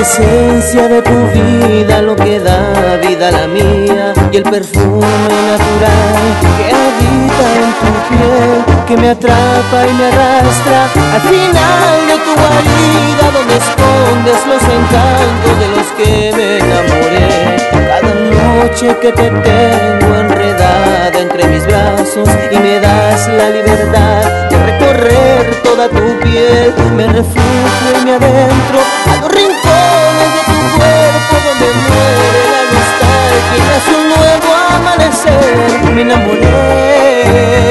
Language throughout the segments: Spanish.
esencia de tu vida, lo que da vida a la mía y el perfume natural que habita en tu piel, que me atrapa y me arrastra al final de tu guarida donde escondes los encantos de los que me enamoré. Cada noche que te tengo enredada entre mis brazos y me das la libertad de recorrer toda tu piel, me refugio y me adentro a mina monere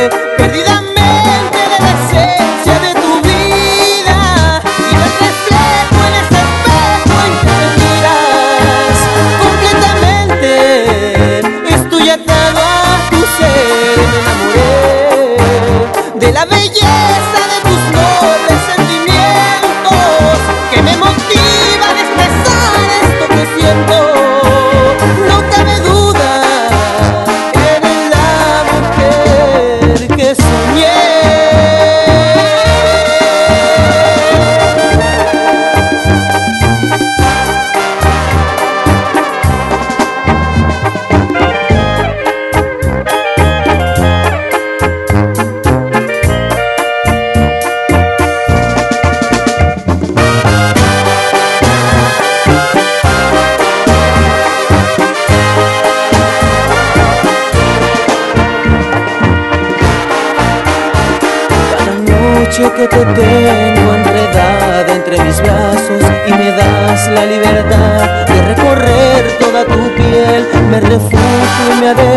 noche que te tengo enredada entre mis brazos y me das la libertad de recorrer toda tu piel, me refugio y me adentro